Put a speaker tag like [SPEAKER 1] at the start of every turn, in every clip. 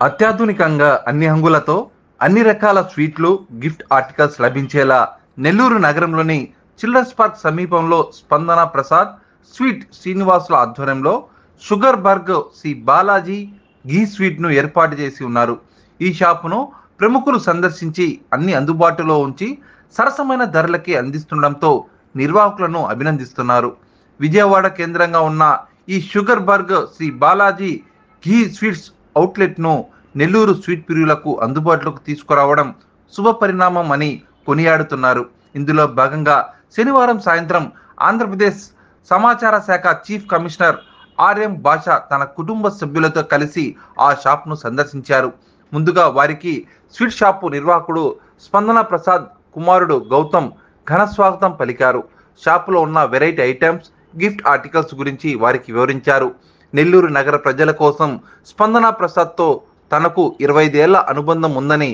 [SPEAKER 1] అత్యాధునికంగా అన్ని హంగులతో అన్ని రకాల స్వీట్లు గిఫ్ట్ ఆర్టికల్స్ లభించేలా నెల్లూరు నగరంలోని చిల్డ్రన్స్ పార్క్ సమీపంలో స్పందన ప్రసాద్ స్వీట్ శ్రీనివాసుల ఆధ్వర్యంలో sugar burg Shri Balaji ghee స్వీట్ను ఏర్పాటు చేసి ఉన్నారు. ఈ షాపును ప్రముఖులు సందర్శించి అన్ని అందుబాటులో ఉంచి సరసమైన ధరలకి అందిస్తుండడంతో నిర్వాహకులను అభినందిస్తున్నారు. విజయవాడ కేంద్రంగా ఉన్న ఈ sugar burg Shri Balaji ghee sweets అవుట్లెట్ను Nellore sweet ప్రియులకు అందుబాటులోకి తీసుకురావడం శుభ పరిణామం అని కొనియాడుతున్నారు. ఇందులో భాగంగా శనివారం సాయంత్రం ఆంధ్రప్రదేశ్ సమాచార శాఖ చీఫ్ కమిషనర్ ఆర్ఎం భాష తన కుటుంబ సభ్యులతో కలిసి ఆ షాప్ను సందర్శించారు. ముందుగా వారికి స్వీట్ షాపు నిర్వాహకుడు స్పందన ప్రసాద్ కుమారుడు గౌతమ్ ఘన స్వాగతం పలికారు. షాపులో ఉన్న వెరైటీ ఐటమ్స్ గిఫ్ట్ ఆర్టికల్స్ గురించి వారికి వివరించారు. నెల్లూరు నగర ప్రజల కోసం స్పందన ప్రసాద్తో తనకు ఇరవై ఐదేళ్ళ అనుబంధం ఉందని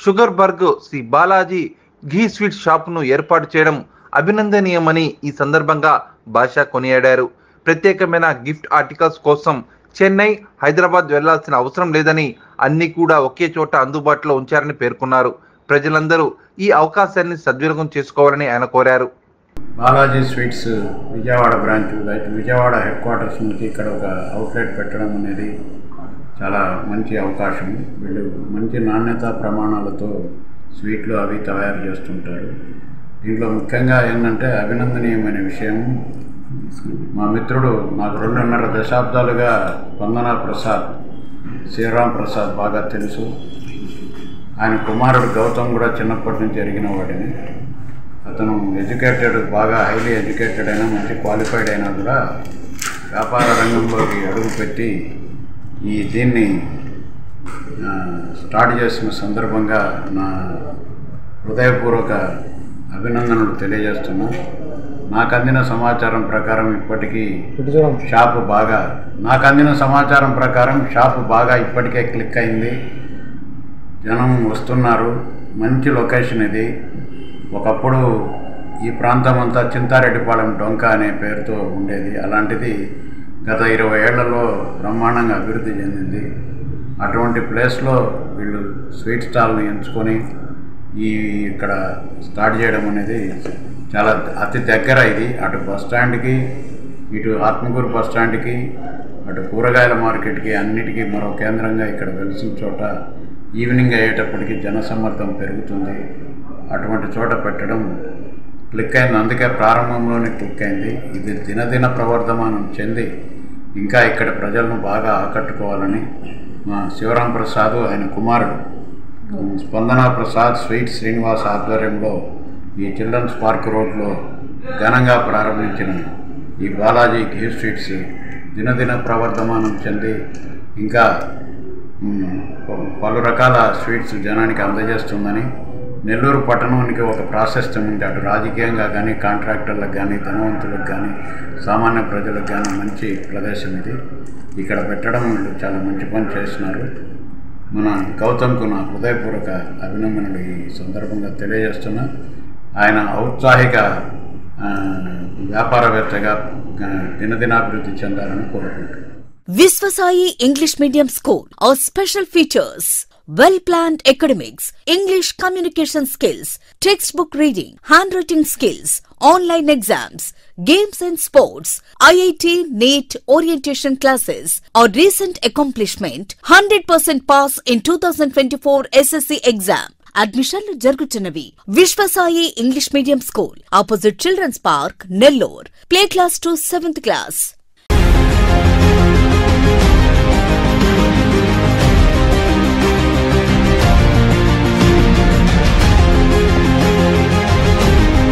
[SPEAKER 1] sugar burg Shri Balaji ghee sweet షాప్ను ఏర్పాటు చేయడం అభినందనీయమని ఈ సందర్భంగా భాష కొనియాడారు. ప్రత్యేకమైన గిఫ్ట్ ఆర్టికల్స్ కోసం చెన్నై హైదరాబాద్ వెళ్ళాల్సిన అవసరం లేదని అన్ని కూడా ఒకే చోట అందుబాటులో ఉంచారని పేర్కొన్నారు. ప్రజలందరూ ఈ అవకాశాన్ని సద్వినియోగం చేసుకోవాలని ఆయన కోరారు.
[SPEAKER 2] Balaji sweets Vijayawada branch Vijayawada headquarters నుంచి ఇక్కడ ఒక అవుట్లెట్ పెట్టడం అనేది చాలా మంచి అవకాశం. వీళ్ళు మంచి నాణ్యత ప్రమాణాలతో స్వీట్లు అవి తయారు చేస్తుంటారు. దీంట్లో ముఖ్యంగా ఏంటంటే అభినందనీయమైన విషయం మా మిత్రుడు నాకు రెండున్నర దశాబ్దాలుగా వందనా ప్రసాద్ శ్రీరామ్ ప్రసాద్ బాగా తెలుసు. ఆయన కుమారుడు గౌతమ్ కూడా చిన్నప్పటి నుంచి ఎరిగిన వాడిని. అతను ఎడ్యుకేటెడ్ బాగా హైలీ ఎడ్యుకేటెడ్ అయినా మంచి క్వాలిఫైడ్ అయినా కూడా వ్యాపార రంగంలోకి అడుగుపెట్టి ఈ దీన్ని స్టార్ట్ చేసిన సందర్భంగా నా హృదయపూర్వక అభినందనలు తెలియజేస్తున్నా. నాకు అందిన సమాచారం ప్రకారం ఇప్పటికీ షాపు బాగా నాకు అందిన సమాచారం ప్రకారం షాపు బాగా ఇప్పటికే క్లిక్ అయింది. జనం వస్తున్నారు. మంచి లొకేషన్ ఇది. ఒకప్పుడు ఈ ప్రాంతం అంతా చింతారెడ్డిపాలెం డొంక అనే పేరుతో ఉండేది. అలాంటిది గత ఇరవై ఏళ్ళలో బ్రహ్మాండంగా అభివృద్ధి చెందింది. అటువంటి ప్లేస్లో వీళ్ళు స్వీట్ స్టాల్ని ఎంచుకొని ఈ ఇక్కడ స్టార్ట్ చేయడం అనేది చాలా అతి దగ్గర ఇది. అటు బస్ స్టాండ్కి ఇటు ఆత్మకూరు బస్ స్టాండ్కి అటు కూరగాయల మార్కెట్కి అన్నిటికీ మరో కేంద్రంగా ఇక్కడ వెలిసిన చోట ఈవినింగ్ అయ్యేటప్పటికి జనసమ్మర్దం పెరుగుతుంది. అటువంటి చోట పెట్టడం క్లిక్ అయింది అందుకే ప్రారంభంలోనే క్లిక్ అయింది ఇది దినదిన ప్రవర్ధమానం చెంది ఇంకా ఇక్కడ ప్రజలను బాగా ఆకట్టుకోవాలని మా శివరాం ప్రసాద్ ఆయన కుమారుడు. స్పందన ప్రసాద్ స్వీట్ శ్రీనివాస్ ఆధ్వర్యంలో ఈ చిల్డ్రన్స్ పార్క్ రోడ్లో ఘనంగా ప్రారంభించిన ఈ బాలాజీ ఘీ స్వీట్స్ దినదిన ప్రవర్ధమానం చెంది ఇంకా పలు రకాల స్వీట్స్ జనానికి అందజేస్తుందని నెల్లూరు పట్టణానికి ఒక ప్రాశస్త్యం ఉంది. అటు రాజకీయంగా కానీ కాంట్రాక్టర్లకు కానీ ధనవంతులకు కానీ సామాన్య ప్రజలకు కానీ మంచి ప్రదేశం ఇది. ఇక్కడ పెట్టడం వీళ్ళు చాలా మంచి పని చేస్తున్నారు. మన గౌతమ్కు నా హృదయపూర్వక అభినందనలు ఈ సందర్భంగా తెలియజేస్తున్నా. ఆయన ఔత్సాహిక వ్యాపారవేత్తగా దినదినాభివృద్ధి చెందాలని కోరుకుంటున్నాను.
[SPEAKER 3] Viswasai English Medium School. Our special features well planned academics, English communication skills, textbook reading, handwriting skills, online exams, games and sports, IIT NEET orientation classes. Our recent accomplishment 100% pass in 2024 SSC exam. అడ్మిషన్లు జరుగుతున్నవి Vishwasai English medium school opposite children's park Nellore play class to seventh class